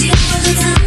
just for the time.